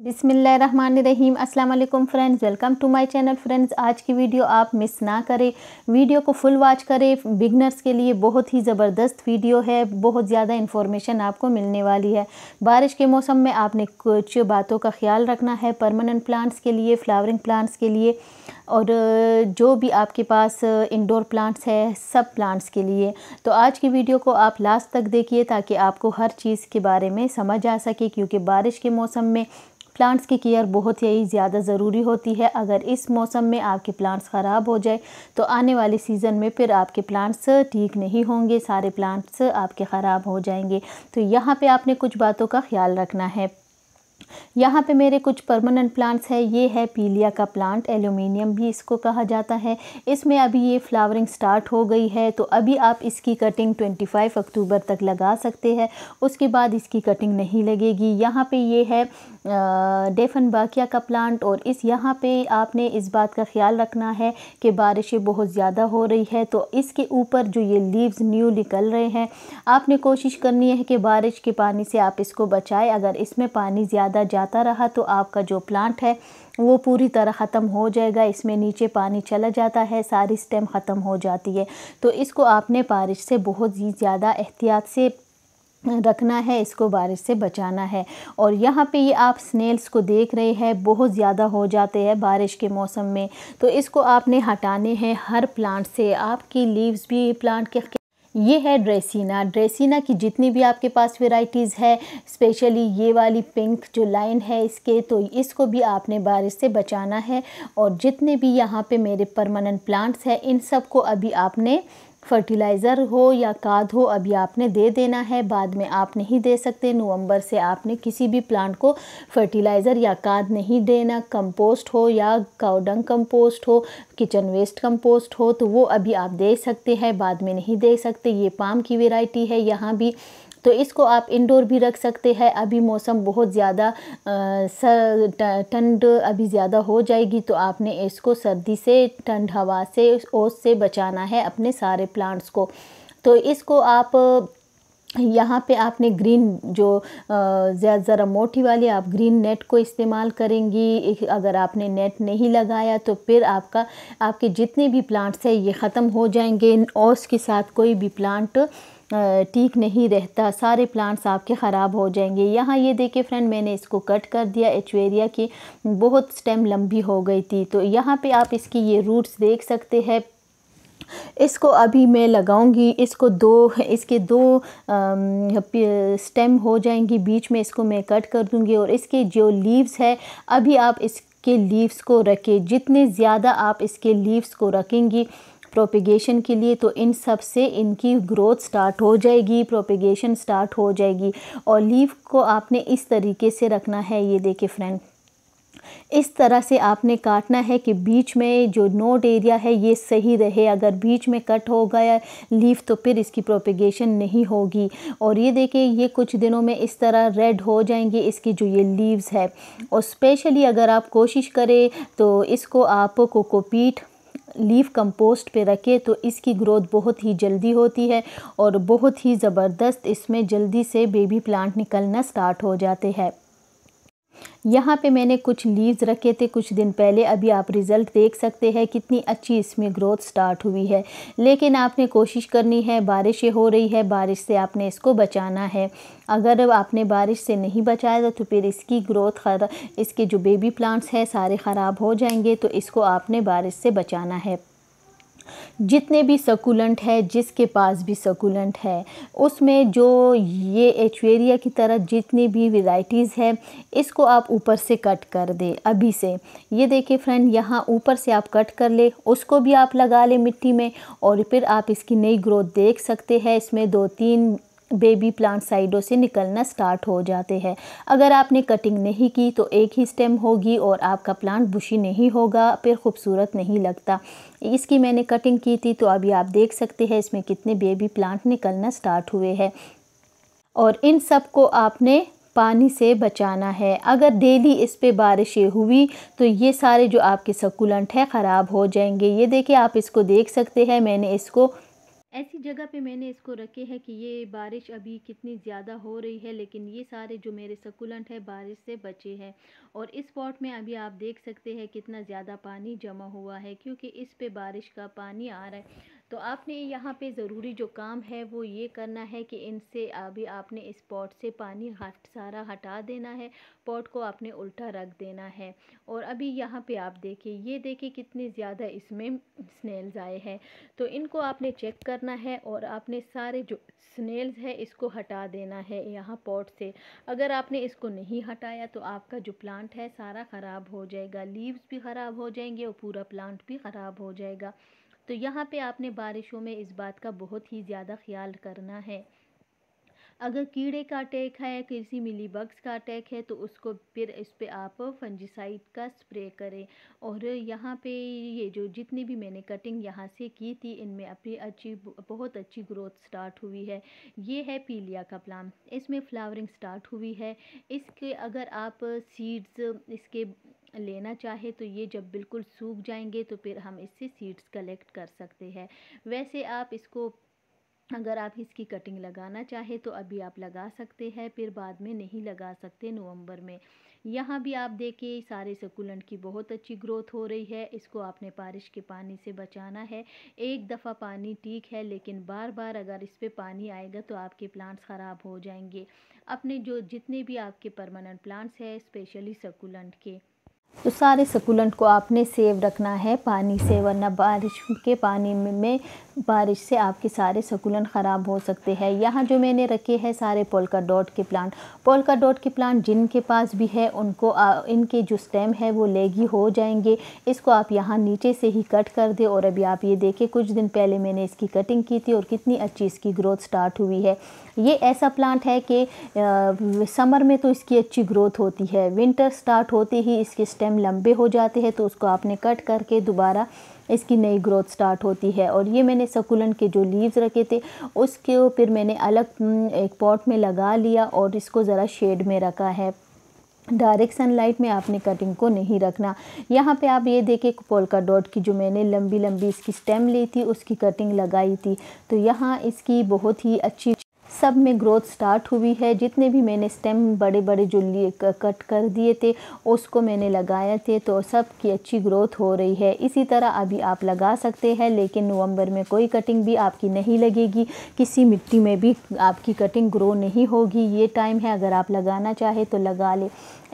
बिसमीम अल्लाम friends, welcome to my channel. Friends, आज की वीडियो आप मिस ना करें। वीडियो को फुल वॉच करें। बिगनर्स के लिए बहुत ही ज़बरदस्त वीडियो है। बहुत ज़्यादा इन्फॉर्मेशन आपको मिलने वाली है। बारिश के मौसम में आपने कुछ बातों का ख्याल रखना है। परमानेंट प्लांट्स के लिए, फ्लावरिंग प्लांट्स के लिए और जो भी आपके पास इंडोर प्लांट्स है, सब प्लांट्स के लिए। तो आज की वीडियो को आप लास्ट तक देखिए ताकि आपको हर चीज़ के बारे में समझ आ सके, क्योंकि बारिश के मौसम में प्लांट्स की केयर बहुत ही ज़्यादा ज़रूरी होती है। अगर इस मौसम में आपके प्लांट्स ख़राब हो जाए तो आने वाले सीज़न में फिर आपके प्लांट्स ठीक नहीं होंगे, सारे प्लांट्स आपके ख़राब हो जाएँगे। तो यहाँ पर आपने कुछ बातों का ख्याल रखना है। यहाँ पे मेरे कुछ परमानेंट प्लांट्स है। ये है पीलिया का प्लांट एल्यूमिनियम भी इसको कहा जाता है। इसमें अभी ये फ्लावरिंग स्टार्ट हो गई है तो अभी आप इसकी कटिंग 25 अक्टूबर तक लगा सकते हैं। उसके बाद इसकी कटिंग नहीं लगेगी। यहाँ पे ये है डेफन बाकिया का प्लांट और इस यहाँ पे आपने इस बात का ख्याल रखना है कि बारिशें बहुत ज़्यादा हो रही है तो इसके ऊपर जो ये लीव्स न्यू निकल रहे हैं, आपने कोशिश करनी है कि बारिश के पानी से आप इसको बचाएँ। अगर इसमें पानी ज़्यादा जाता रहा तो आपका जो प्लांट है, वो पूरी तरह ख़त्म हो जाएगा। इसमें नीचे पानी चला जाता है, सारी स्टेम ख़त्म हो जाती है। तो इसको आपने बारिश से बहुत ही ज़्यादा एहतियात से रखना है, इसको बारिश से बचाना है। और यहाँ पे ये आप स्नेल्स को देख रहे हैं, बहुत ज़्यादा हो जाते हैं बारिश के मौसम में। तो इसको आपने हटाने हैं हर प्लांट से। आपकी लीव्स भी प्लांट के ये है ड्रेसिना ड्रेसिना की जितनी भी आपके पास वेराइटीज़ है स्पेशली ये वाली पिंक जो लाइन है इसके तो इसको भी आपने बारिश से बचाना है। और जितने भी यहाँ पे मेरे परमानेंट प्लांट्स हैं, इन सबको अभी आपने फर्टिलाइज़र हो या काद हो, अभी आपने दे देना है। बाद में आप नहीं दे सकते। नवंबर से आपने किसी भी प्लांट को फर्टिलाइज़र या काद नहीं देना। कंपोस्ट हो या काउडंग कंपोस्ट हो किचन वेस्ट कंपोस्ट हो तो वो अभी आप दे सकते हैं। बाद में नहीं दे सकते। ये पाम की वेराइटी है। यहाँ भी तो इसको आप इंडोर भी रख सकते हैं। अभी मौसम बहुत ज़्यादा ठंड अभी ज़्यादा हो जाएगी तो आपने इसको सर्दी से, ठंड हवा से, ओस से बचाना है अपने सारे प्लांट्स को। तो इसको आप, यहाँ पे आपने ग्रीन जो ज़्यादा ज़रा मोटी वाली आप ग्रीन नेट को इस्तेमाल करेंगी। अगर आपने नेट नहीं लगाया तो फिर आपका, आपके जितने भी प्लांट्स हैं, ये ख़त्म हो जाएँगे। ओस के साथ कोई भी प्लांट ठीक नहीं रहता, सारे प्लांट्स आपके ख़राब हो जाएँगे। यहाँ ये देखिए फ्रेंड मैंने इसको कट कर दिया एचवेरिया की, बहुत स्टेम लंबी हो गई थी। तो यहाँ पे आप इसकी ये रूट्स देख सकते हैं। इसको अभी मैं लगाऊँगी, इसको दो, इसके दो स्टेम हो जाएँगी, बीच में इसको मैं कट कर दूँगी और इसके जो लीव्स है, अभी आप इसके लीव्स को रखें। जितने ज़्यादा आप इसके लीव्स को रखेंगी प्रोपिगेशन के लिए तो इन सबसे इनकी ग्रोथ स्टार्ट हो जाएगी प्रोपिगेशन स्टार्ट हो जाएगी। और लीव को आपने इस तरीके से रखना है, ये देखिए फ्रेंड इस तरह से आपने काटना है कि बीच में जो नोड एरिया है, ये सही रहे। अगर बीच में कट हो गया लीफ तो फिर इसकी प्रोपिगेशन नहीं होगी। और ये देखिए, ये कुछ दिनों में इस तरह रेड हो जाएँगे, इसकी जो ये लीव्स है। और स्पेशली अगर आप कोशिश करें तो इसको आप कोकोपीट लीफ कंपोस्ट पे रखें तो इसकी ग्रोथ बहुत ही जल्दी होती है और बहुत ही ज़बरदस्त इसमें जल्दी से बेबी प्लांट निकलना स्टार्ट हो जाते हैं। यहाँ पे मैंने कुछ लीव्स रखे थे कुछ दिन पहले। अभी आप रिज़ल्ट देख सकते हैं कितनी अच्छी इसमें ग्रोथ स्टार्ट हुई है। लेकिन आपने कोशिश करनी है, बारिशें हो रही है, बारिश से आपने इसको बचाना है। अगर आपने बारिश से नहीं बचाया तो फिर इसकी ग्रोथ खरा, इसके जो बेबी प्लांट्स हैं सारे ख़राब हो जाएँगे तो इसको आपने बारिश से बचाना है। जितने भी सकुलेंट है, जिसके पास भी सकुलेंट है, उसमें जो ये एचवेरिया की तरह जितनी भी वेराइटीज़ है, इसको आप ऊपर से कट कर दे, अभी से। ये देखिए फ्रेंड यहाँ ऊपर से आप कट कर ले, उसको भी आप लगा ले मिट्टी में और फिर आप इसकी नई ग्रोथ देख सकते हैं। इसमें दो तीन बेबी प्लांट साइडों से निकलना स्टार्ट हो जाते हैं। अगर आपने कटिंग नहीं की तो एक ही स्टेम होगी और आपका प्लांट बुशी नहीं होगा, फिर खूबसूरत नहीं लगता। इसकी मैंने कटिंग की थी तो अभी आप देख सकते हैं इसमें कितने बेबी प्लांट निकलना स्टार्ट हुए हैं। और इन सबको आपने पानी से बचाना है। अगर डेली इस पे बारिशें हुई तो ये सारे जो आपके सकुलेंट है ख़राब हो जाएँगे। ये देखिए आप इसको देख सकते हैं, मैंने इसको ऐसी जगह पे मैंने इसको रखे है कि ये बारिश अभी कितनी ज़्यादा हो रही है, लेकिन ये सारे जो मेरे सकुलेंट है, बारिश से बचे हैं। और इस पॉट में अभी आप देख सकते हैं कितना ज़्यादा पानी जमा हुआ है, क्योंकि इस पे बारिश का पानी आ रहा है। तो आपने यहाँ पे ज़रूरी जो काम है वो ये करना है कि इनसे अभी आपने इस पॉट से पानी हट, सारा हटा देना है, पॉट को आपने उल्टा रख देना है। और अभी यहाँ पे आप देखिए, ये देखिए कितने ज़्यादा इसमें स्नेल्स आए हैं। तो इनको आपने चेक करना है और आपने सारे जो स्नेल्स है इसको हटा देना है यहाँ पॉट से। अगर आपने इसको नहीं हटाया तो आपका जो प्लांट है सारा ख़राब हो जाएगा, लीव्स भी ख़राब हो जाएँगे और पूरा प्लांट भी ख़राब हो जाएगा। तो यहाँ पे आपने बारिशों में इस बात का बहुत ही ज़्यादा ख्याल करना है। अगर कीड़े का अटैक है, किसी मिली बग्स का अटैक है तो उसको फिर इस पर आप फंजीसाइड का स्प्रे करें। और यहाँ पे ये जो जितनी भी मैंने कटिंग यहाँ से की थी, इनमें अपनी अच्छी, बहुत अच्छी ग्रोथ स्टार्ट हुई है। ये है पीलिया का प्लान इसमें फ्लावरिंग स्टार्ट हुई है। इसके अगर आप सीड्स, इसके लेना चाहे तो ये जब बिल्कुल सूख जाएँगे तो फिर हम इससे सीड्स कलेक्ट कर सकते हैं। वैसे आप इसको, अगर आप इसकी कटिंग लगाना चाहे तो अभी आप लगा सकते हैं, फिर बाद में नहीं लगा सकते नवंबर में। यहाँ भी आप देखिए, सारे सकुलेंट की बहुत अच्छी ग्रोथ हो रही है, इसको आपने बारिश के पानी से बचाना है। एक दफ़ा पानी ठीक है, लेकिन बार बार अगर इस पर पानी आएगा तो आपके प्लांट्स ख़राब हो जाएँगे। अपने जो जितने भी आपके परमानेंट प्लांट्स हैं, स्पेशली सकुलेंट के। तो सारे सकुलेंट को आपने सेव रखना है पानी से वरना बारिश के पानी में बारिश से आपके सारे सकुलेंट ख़राब हो सकते हैं। यहाँ जो मैंने रखे हैं सारे पोलका डॉट के प्लांट पोलका डॉट के प्लांट जिनके पास भी है उनको आ, इनके जो स्टेम है वो लेगी हो जाएँगे। इसको आप यहाँ नीचे से ही कट कर दे और अभी आप ये देखें कुछ दिन पहले मैंने इसकी कटिंग की थी और कितनी अच्छी इसकी ग्रोथ स्टार्ट हुई है। ये ऐसा प्लांट है कि समर में तो इसकी अच्छी ग्रोथ होती है विंटर स्टार्ट होते ही इसके स्टेम लंबे हो जाते हैं तो उसको आपने कट करके दोबारा इसकी नई ग्रोथ स्टार्ट होती है। और ये मैंने सकुलेंट के जो लीव्स रखे थे, उसके फिर मैंने अलग एक पॉट में लगा लिया और इसको ज़रा शेड में रखा है। डायरेक्ट सनलाइट में आपने कटिंग को नहीं रखना। यहाँ पे आप ये देखें पोलका डॉट की जो मैंने लंबी लंबी इसकी स्टेम ली थी, उसकी कटिंग लगाई थी। तो यहाँ इसकी बहुत ही अच्छी सब में ग्रोथ स्टार्ट हुई है। जितने भी मैंने स्टेम बड़े बड़े जो लिए कट कर दिए थे, उसको मैंने लगाए थे तो सब की अच्छी ग्रोथ हो रही है। इसी तरह अभी आप लगा सकते हैं, लेकिन नवंबर में कोई कटिंग भी आपकी नहीं लगेगी। किसी मिट्टी में भी आपकी कटिंग ग्रो नहीं होगी। ये टाइम है, अगर आप लगाना चाहे तो लगा ले।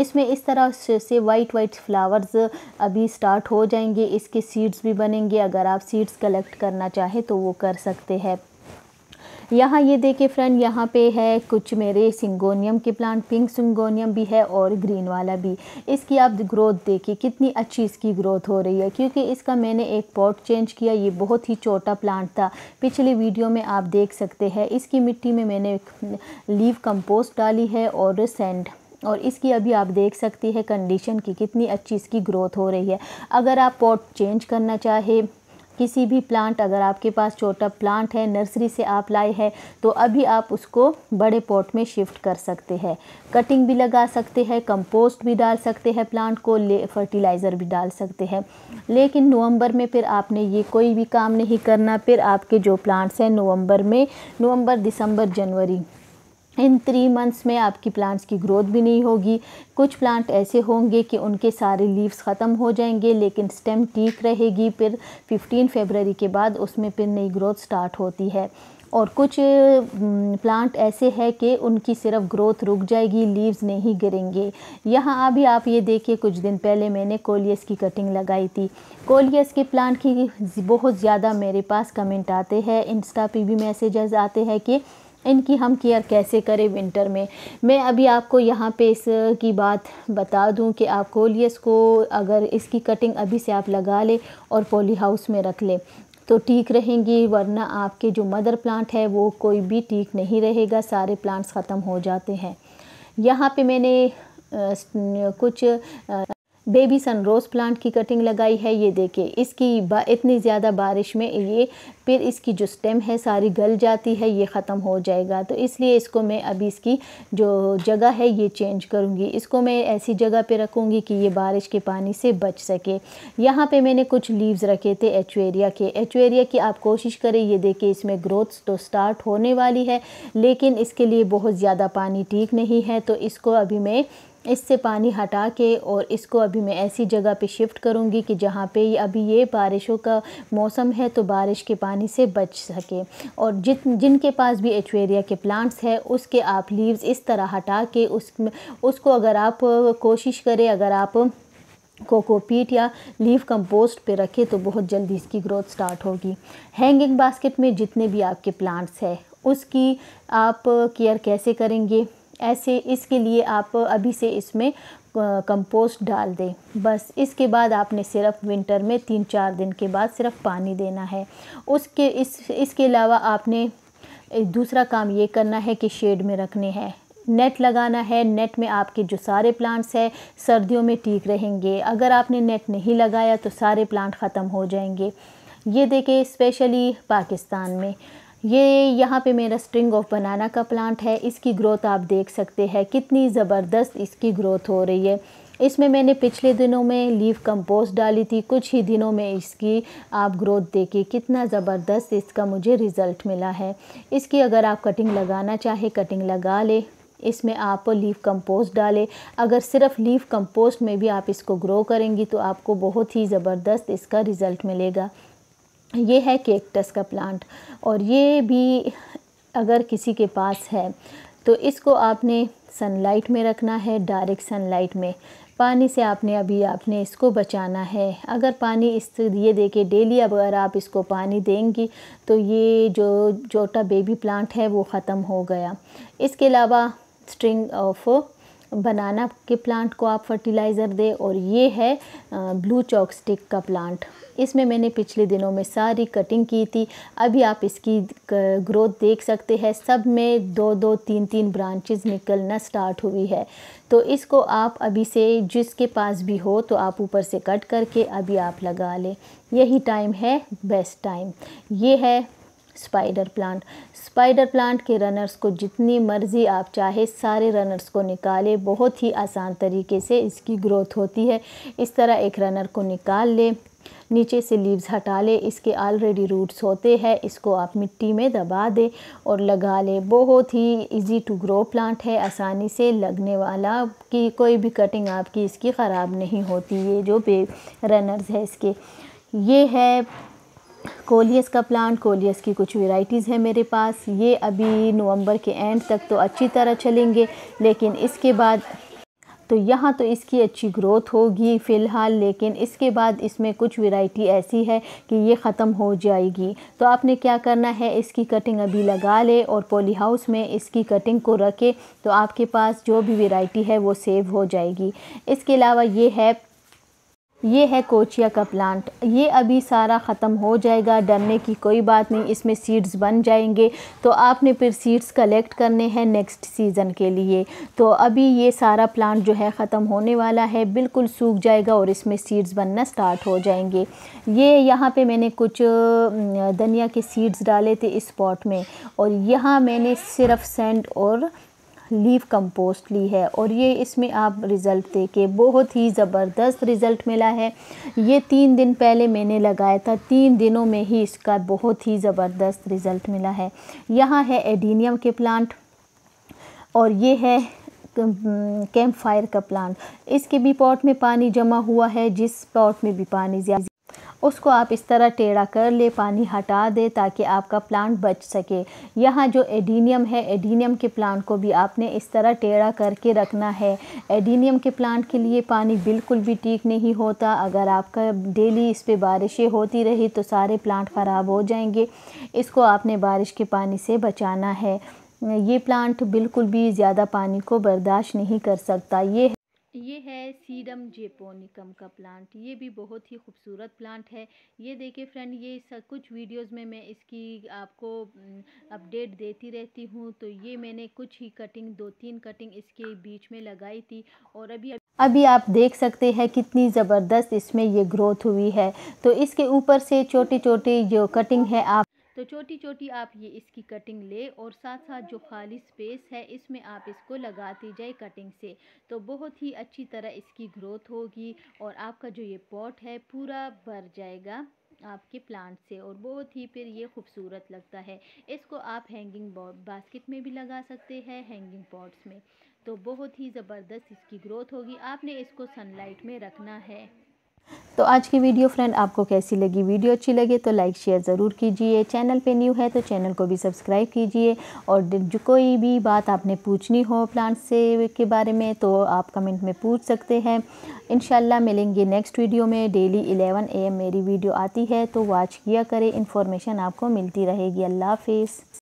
इसमें इस तरह से वाइट वाइट फ्लावर्स अभी स्टार्ट हो जाएँगे। इसके सीड्स भी बनेंगे। अगर आप सीड्स कलेक्ट करना चाहे तो वो कर सकते हैं। यहाँ ये देखिए फ्रेंड यहाँ पे है कुछ मेरे सिंगोनियम के प्लांट पिंक सिंगोनियम भी है और ग्रीन वाला भी। इसकी आप ग्रोथ देखिए, कितनी अच्छी इसकी ग्रोथ हो रही है, क्योंकि इसका मैंने एक पॉट चेंज किया, ये बहुत ही छोटा प्लांट था। पिछली वीडियो में आप देख सकते हैं, इसकी मिट्टी में मैंने लीव कंपोस्ट डाली है और सेंड और इसकी अभी आप देख सकती है कंडीशन की कितनी अच्छी इसकी ग्रोथ हो रही है। अगर आप पॉट चेंज करना चाहे किसी भी प्लांट अगर आपके पास छोटा प्लांट है नर्सरी से आप लाए हैं तो अभी आप उसको बड़े पॉट में शिफ्ट कर सकते हैं। कटिंग भी लगा सकते हैं कंपोस्ट भी डाल सकते हैं प्लांट को, ले फर्टिलाइज़र भी डाल सकते हैं। लेकिन नवंबर में फिर आपने ये कोई भी काम नहीं करना। फिर आपके जो प्लांट्स हैं, नवंबर में, नवंबर, दिसंबर, जनवरी इन थ्री मंथ्स में आपकी प्लांट्स की ग्रोथ भी नहीं होगी। कुछ प्लांट ऐसे होंगे कि उनके सारे लीव्स ख़त्म हो जाएँगे, लेकिन स्टेम ठीक रहेगी। फिर 15 फरवरी के बाद उसमें फिर नई ग्रोथ स्टार्ट होती है। और कुछ प्लांट ऐसे हैं कि उनकी सिर्फ़ ग्रोथ रुक जाएगी लीव्स नहीं गिरेंगे। यहाँ अभी आप ये देखिए, कुछ दिन पहले मैंने कोलियस की कटिंग लगाई थी। कोलियस के प्लांट की बहुत ज़्यादा मेरे पास कमेंट आते हैं। इंस्टा पे भी मैसेजेस आते हैं कि इनकी हम केयर कैसे करें विंटर में? मैं अभी आपको यहाँ पे इस की बात बता दूँ कि आप कोलियस को अगर इसकी कटिंग अभी से आप लगा लें और पॉली हाउस में रख लें तो ठीक रहेंगी, वरना आपके जो मदर प्लांट है वो कोई भी ठीक नहीं रहेगा, सारे प्लांट्स ख़त्म हो जाते हैं। यहाँ पे मैंने कुछ बेबी सन रोज़ प्लांट की कटिंग लगाई है, ये देखिए, इसकी इतनी ज़्यादा बारिश में ये, फिर इसकी जो स्टेम है सारी गल जाती है, ये ख़त्म हो जाएगा। तो इसलिए इसको मैं अभी इसकी जो जगह है, ये चेंज करूँगी। इसको मैं ऐसी जगह पे रखूँगी कि ये बारिश के पानी से बच सके। यहाँ पे मैंने कुछ लीव्स रखे थे एचवेरिया के। एचवेरिया की आप कोशिश करें, ये देखिए, इसमें ग्रोथ तो स्टार्ट होने वाली है, लेकिन इसके लिए बहुत ज़्यादा पानी ठीक नहीं है तो इसको अभी मैं इससे पानी हटा के और इसको अभी मैं ऐसी जगह पे शिफ्ट करूँगी कि जहाँ पे अभी ये बारिशों का मौसम है तो बारिश के पानी से बच सके। और जित, जिनके पास भी एचवेरिया के प्लांट्स है, उसके आप लीव्स इस तरह हटा के उसमें उसको अगर आप कोशिश करें, अगर आप कोकोपीट या लीव कंपोस्ट पे रखें तो बहुत जल्दी इसकी ग्रोथ स्टार्ट होगी। हैंगिंग बास्केट में जितने भी आपके प्लांट्स हैं, उसकी आप केयर कैसे करेंगे? ऐसे इसके लिए आप अभी से इसमें कंपोस्ट डाल दें। बस, इसके बाद आपने सिर्फ़ विंटर में तीन चार दिन के बाद सिर्फ़ पानी देना है। उसके, इस, इसके अलावा आपने दूसरा काम ये करना है कि शेड में रखने हैं। नेट लगाना है। नेट में आपके जो सारे प्लांट्स हैं, सर्दियों में ठीक रहेंगे। अगर आपने नेट नहीं लगाया तो सारे प्लांट ख़त्म हो जाएँगे। ये देखें स्पेशली पाकिस्तान में। ये यहाँ पे मेरा स्ट्रिंग ऑफ़ बनाना का प्लांट है। इसकी ग्रोथ आप देख सकते हैं। कितनी ज़बरदस्त इसकी ग्रोथ हो रही है। इसमें मैंने पिछले दिनों में लीव कंपोस्ट डाली थी। कुछ ही दिनों में इसकी आप ग्रोथ देखिए, कितना ज़बरदस्त इसका मुझे रिज़ल्ट मिला है। इसकी अगर आप कटिंग लगाना चाहे कटिंग लगा ले। इसमें आप लीव कंपोस्ट डालें। अगर सिर्फ़ लीव कंपोस्ट में भी आप इसको ग्रो करेंगी तो आपको बहुत ही ज़बरदस्त इसका रिज़ल्ट मिलेगा। ये है केक्टस का प्लांट और ये भी अगर किसी के पास है तो इसको आपने सनलाइट में रखना है डायरेक्ट सनलाइट में। पानी से आपने अभी आपने इसको बचाना है। अगर पानी इस ये देके डेली अगर आप इसको पानी देंगी तो ये जो छोटा बेबी प्लांट है, वो ख़त्म हो गया। इसके अलावा स्ट्रिंग ऑफ़ बनाना के प्लांट को आप फर्टिलाइज़र दें और ये है ब्लू चॉक स्टिक का प्लांट इसमें मैंने पिछले दिनों में सारी कटिंग की थी। अभी आप इसकी ग्रोथ देख सकते हैं। सब में दो दो, तीन तीन ब्रांचेस निकलना स्टार्ट हुई है। तो इसको आप अभी से जिसके पास भी हो तो आप ऊपर से कट करके अभी आप लगा लें। यही टाइम है बेस्ट टाइम ये है स्पाइडर प्लांट स्पाइडर प्लांट के रनर्स को जितनी मर्ज़ी आप चाहे, सारे रनर्स को निकालें। बहुत ही आसान तरीके से इसकी ग्रोथ होती है। इस तरह एक रनर को निकाल लें, नीचे से लीव्स हटा ले। इसके ऑलरेडी रूट्स होते हैं, इसको आप मिट्टी में दबा दें और लगा लें। बहुत ही इजी टू ग्रो प्लांट है। आसानी से लगने वाला कि कोई भी कटिंग आपकी इसकी ख़राब नहीं होती। ये जो पे रनर्स है इसके, ये है कोलियस का प्लांट, कोलियस की कुछ वेराइटीज़ हैं मेरे पास। ये अभी नवंबर के एंड तक तो अच्छी तरह चलेंगे, लेकिन इसके बाद तो यहाँ तो इसकी अच्छी ग्रोथ होगी फ़िलहाल, लेकिन इसके बाद इसमें कुछ वैरायटी ऐसी है कि ये ख़त्म हो जाएगी। तो आपने क्या करना है, इसकी कटिंग अभी लगा ले और पॉली हाउस में इसकी कटिंग को रखे तो आपके पास जो भी वैरायटी है वो सेव हो जाएगी। इसके अलावा ये है ये है कोचिया का प्लांट ये अभी सारा ख़त्म हो जाएगा, डरने की कोई बात नहीं, इसमें सीड्स बन जाएँगे। तो आपने फिर सीड्स कलेक्ट करने हैं नेक्स्ट सीज़न के लिए। तो अभी ये सारा प्लांट जो है ख़त्म होने वाला है, बिल्कुल सूख जाएगा और इसमें सीड्स बनना स्टार्ट हो जाएँगे। ये यहाँ पे मैंने कुछ धनिया के सीड्स डाले थे इस पॉट में और यहाँ मैंने सिर्फ़ सेंड और लीव कंपोस्ट ली है और ये इसमें आप रिज़ल्ट देखे बहुत ही ज़बरदस्त रिज़ल्ट मिला है। ये तीन दिन पहले मैंने लगाया था, तीन दिनों में ही इसका बहुत ही ज़बरदस्त रिज़ल्ट मिला है। यहाँ है एडीनियम के प्लांट और ये है कैंप फायर का प्लांट। इसके भी पॉट में पानी जमा हुआ है, जिस पॉट में भी पानी ज़्यादा उसको आप इस तरह टेढ़ा कर ले, पानी हटा दे ताकि आपका प्लांट बच सके। यहाँ जो एडीनियम है, एडीनियम के प्लांट को भी आपने इस तरह टेढ़ा करके रखना है। एडीनियम के प्लांट के लिए पानी बिल्कुल भी ठीक नहीं होता। अगर आपका डेली इस पर बारिशें होती रही तो सारे प्लांट ख़राब हो जाएँगे। इसको आपने बारिश के पानी से बचाना है। ये प्लांट बिल्कुल भी ज़्यादा पानी को बर्दाश्त नहीं कर सकता। ये ये है सीडम जेपोनिकम का प्लांट ये भी बहुत ही खूबसूरत प्लांट है। ये देखिए फ्रेंड ये सब कुछ वीडियोस में मैं इसकी आपको अपडेट देती रहती हूँ। तो ये मैंने कुछ ही कटिंग दो तीन कटिंग इसके बीच में लगाई थी। और अभी अभी आप देख सकते हैं कितनी ज़बरदस्त इसमें ये ग्रोथ हुई है। तो इसके ऊपर से छोटी छोटी जो कटिंग है, आप तो छोटी छोटी आप ये इसकी कटिंग ले और साथ साथ जो खाली स्पेस है, इसमें आप इसको लगाती जाए कटिंग से। तो बहुत ही अच्छी तरह इसकी ग्रोथ होगी और आपका जो ये पॉट है, पूरा भर जाएगा आपके प्लांट से और बहुत ही फिर ये खूबसूरत लगता है। इसको आप हैंगिंग बास्केट में भी लगा सकते हैं हैंगिंग पॉट्स में। तो बहुत ही ज़बरदस्त इसकी ग्रोथ होगी। आपने इसको सनलाइट में रखना है। तो आज की वीडियो फ्रेंड, आपको कैसी लगी? वीडियो अच्छी लगे तो लाइक शेयर ज़रूर कीजिए। चैनल पे न्यू है तो चैनल को भी सब्सक्राइब कीजिए। और जो कोई भी बात आपने पूछनी हो प्लांट से के बारे में तो आप कमेंट में पूछ सकते हैं। इन मिलेंगे नेक्स्ट वीडियो में। डेली 11 एम मेरी वीडियो आती है तो वॉच किया करें। इन्फॉर्मेशन आपको मिलती रहेगी। अल्लाह हाफिज़।